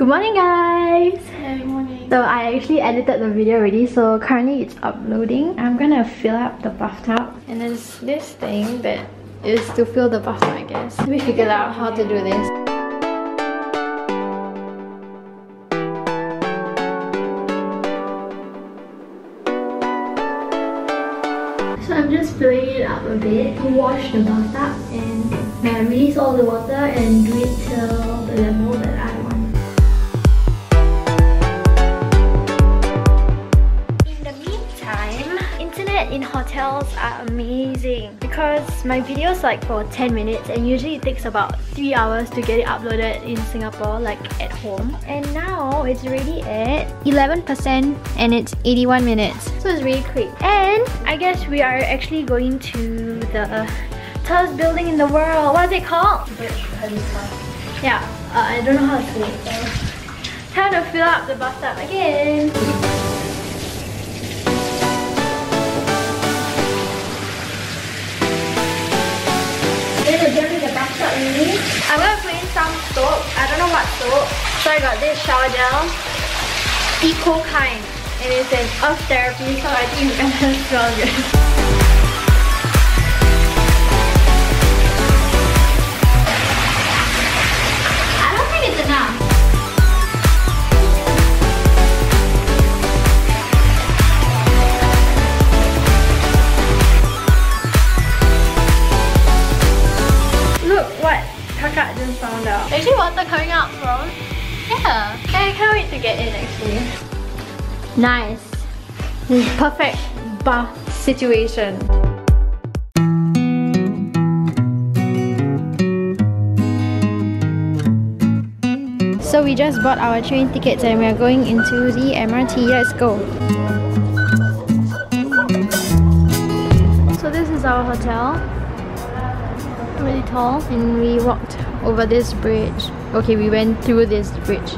Good morning guys! Good morning. So I actually edited the video already so currently it's uploading. I'm gonna fill up the bathtub and there's this thing that is to fill the bathtub I guess. Let me figure out how to do this. So I'm just filling it up a bit to wash the bathtub and uh, release all the water and do it till the level that I in hotels are amazing because my videos like for 10 minutes and usually it takes about 3 hours to get it uploaded in Singapore like at home. And now it's already at 11% and it's 81 minutes. So it's really quick. And I guess we are actually going to the tallest building in the world. What is it called? Yeah, uh, I don't know how to say it. So time to fill up the bathtub again I don't know what soap. So I got this shower gel. Eco kind. And it's an earth therapy, so I think it's gonna smell good. To get in actually. Nice. Perfect bath situation. So we just bought our train tickets and we are going into the MRT. Let's go. So this is our hotel really tall and we walked over this bridge okay we went through this bridge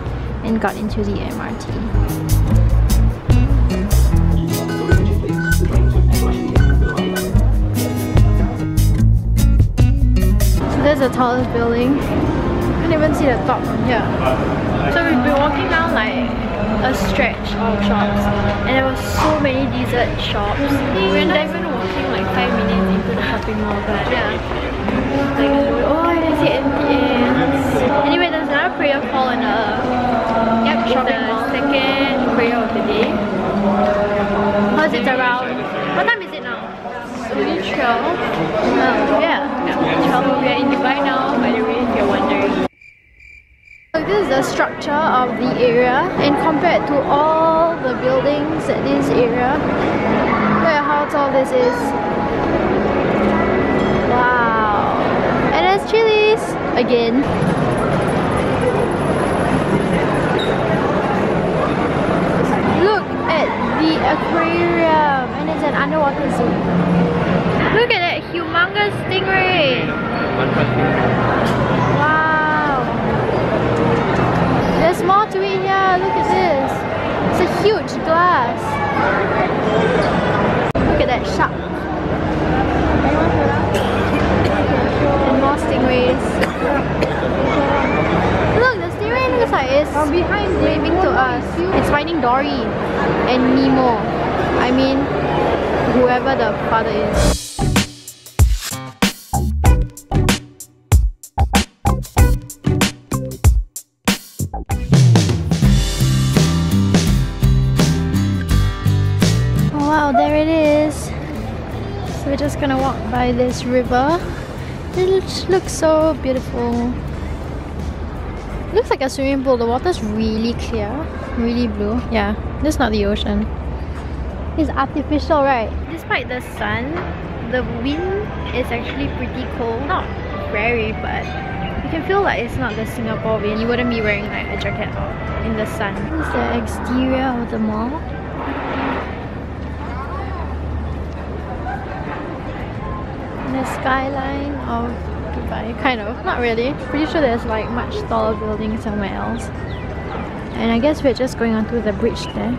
and got into the MRT there's the tallest building. You can't even see the top from here. So we've been walking down like a stretch of shops and there was so many dessert shops. We're not even walking like 5 minutes into the shopping mall but yeah. Like, oh, I see MTS. Anyway, there's another prayer call in the yep, shopping mall. second prayer of the day. How's it around? What time is it now? It's 12. Oh, yeah. yeah. 12. We are in Dubai now, by the way, if you're wondering. So this is structure of the area and compared to all the buildings at this area, look at how tall this is. Wow. And there's Chili's again. Look at the aquarium and it's an underwater zoo. Look at that humongous stingray. Wow. There's more to it here. Look at this. It's a huge glass. Look at that shark. And more stingrays. Look, the stingray looks like it's behind waving to us. It's finding Dory and Nemo. I mean, whoever the father is. Gonna walk by this river. It looks- so beautiful. Looks like a swimming pool. The water's really clear, really blue. Yeah, this is not the ocean. It's artificial, right? Despite the sun, the wind is actually pretty cold. Not very, but you can feel like it's not the Singapore wind. You wouldn't be wearing like a jacket out in the sun. This is the exterior of the mall. And the skyline of Dubai, kind of. Not really. Pretty sure there's like much taller buildings somewhere else. And I guess we're just going onto the bridge there.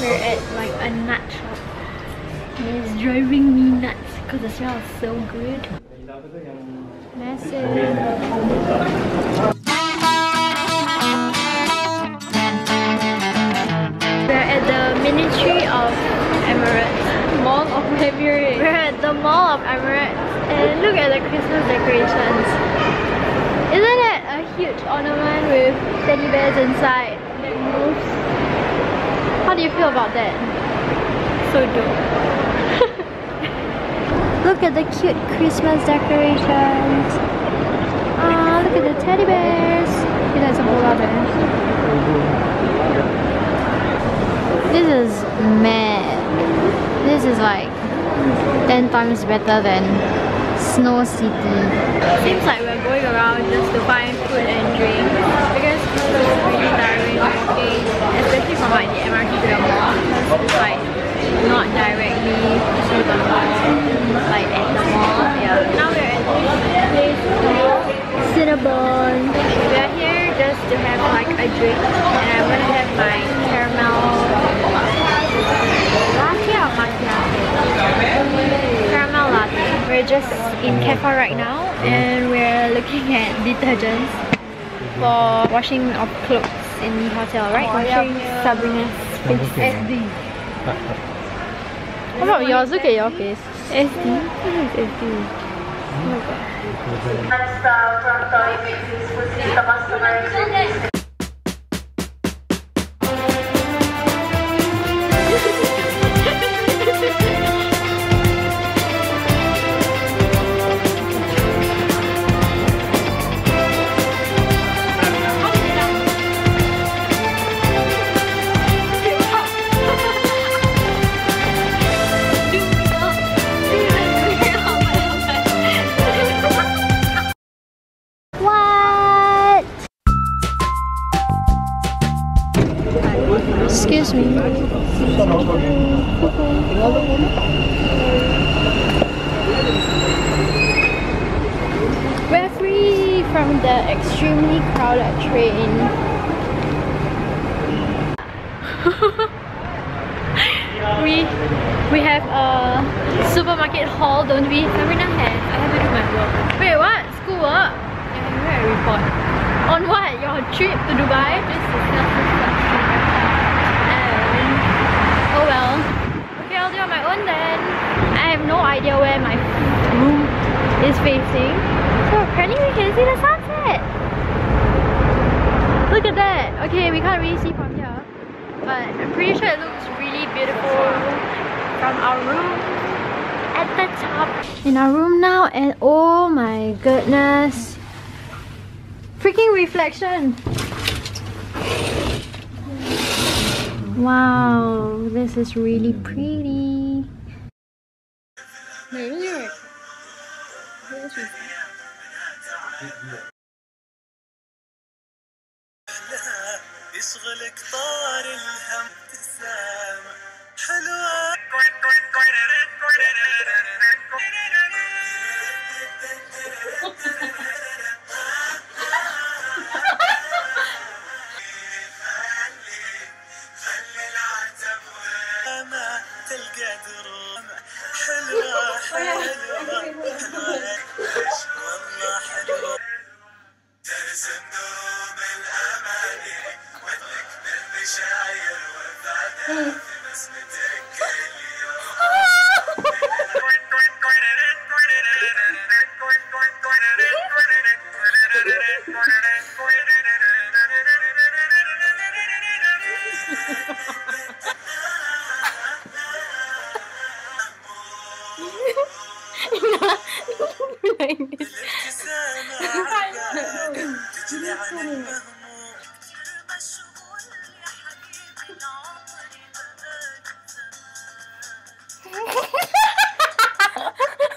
We're at like a nut shop. And it's driving me nuts because the smell is so good. Massive. Look at the Christmas decorations. Isn't it a huge ornament with teddy bears inside that moves? How do you feel about that? So dope. Look at the cute Christmas decorations. Ah, look at the teddy bears. You know, some polar bears. This is mad. This is like 10 times better than Snow City. Seems like we're going around just to find food and drink because it's really tiring walking, especially from like the MRT to the mall because it's like not directly to the mall, like at the mall. Yeah. Now we're at this place called Cinnabon. We're here just to have like a drink and I'm gonna have my caramel latte or macchiato? Caramel latte. We're just in Carrefour right now and we're looking at detergents for washing of clothes in the hotel, right? Oh, washing Sabrina's face. SD. How about yours? Look at your face. SD? What is SD? Oh my god. Excuse me. We're free from the extremely crowded train. we we have a supermarket haul, don't we? Sabrina has. I have to do my work. Wait, what? School work? Yeah, I a report. On what? Your trip to Dubai? Oh well. Okay, I'll do it on my own then. I have no idea where my room is facing. So apparently we can see the sunset. Look at that. Okay, we can't really see from here. But I'm pretty sure it looks really beautiful from our room at the top. In our room now and oh my goodness. Freaking reflection. Wow, mm-hmm. this is really mm-hmm. pretty.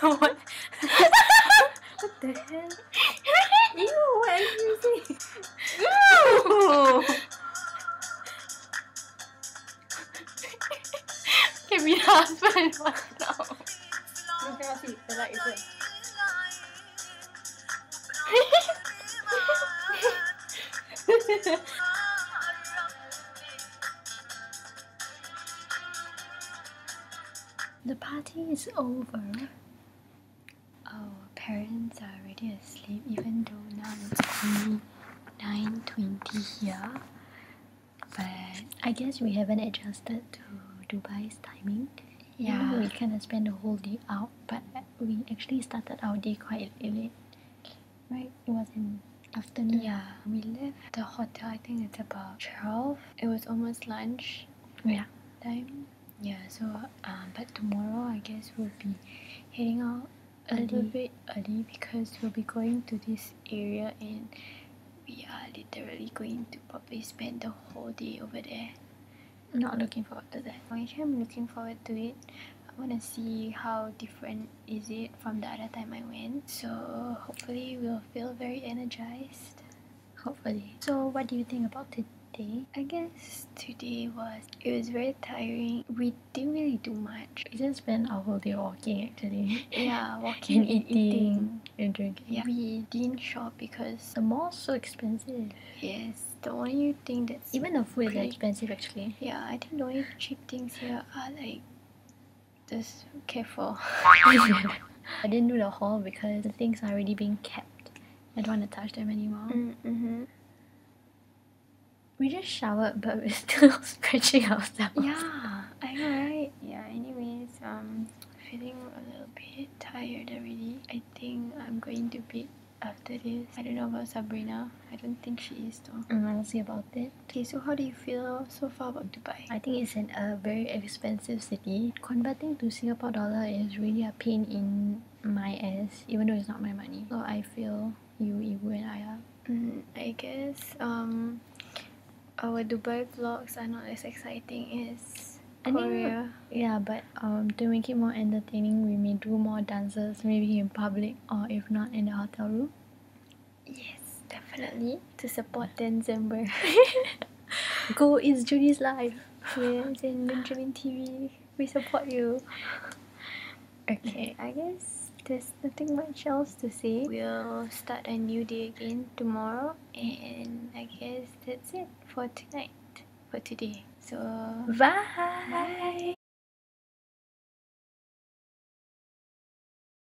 What? what the hell? Ew, what are you saying? Ew! Can be the husband now. You cannot see, the light is there. the party is over. parents are already asleep even though now it's only 9.20 here. But I guess we haven't adjusted to Dubai's timing. Yeah, we kind of spent the whole day out, but we actually started our day quite late. Right? It was in afternoon. Yeah, we left the hotel. I think it's about twelve. It was almost lunch. Yeah, time. Yeah. So, um, but tomorrow I guess we'll be heading out a little bit early because we'll be going to this area and we are literally going to probably spend the whole day over there. Not looking forward to that. Oh, actually, I'm looking forward to it. I want to see how different is it from the other time I went. So hopefully we'll feel very energized. Hopefully. So what do you think about today? I guess today was it was very tiring. We didn't really do much. We just spent our whole day walking actually. Yeah, walking and eating, eating and drinking. Yeah. We didn't shop because the mall's so expensive. Yes. The only thing that's even the food pretty, is expensive actually. Yeah, I think the only cheap things here are like just Carrefour. I didn't do the haul because the things are already being kept. I don't want to touch them anymore. Mm -hmm. We just showered, but we're still stretching ourselves. Yeah, I know, right? Yeah. Anyways, um, feeling a little bit tired already. I think I'm going to bed after this. I don't know about Sabrina. I don't think she is though. Mm, I'll see about it. Okay, so how do you feel so far about Dubai? I think it's a very expensive city. Converting to Singapore dollar is really a pain in my ass, even though it's not my money. So I feel you, Ibu and I are. Mm, I guess um our Dubai vlogs are not as exciting as I. Think, yeah, but um, to make it more entertaining, we may do more dances, maybe in public or if not in the hotel room. Yes, definitely to support December. Go is Judy's life. Yes, in Benjamin TV, we support you. Okay, I guess there's nothing much else to say. We'll start a new day again tomorrow, and I guess that's it for tonight, for today. So, bye. bye.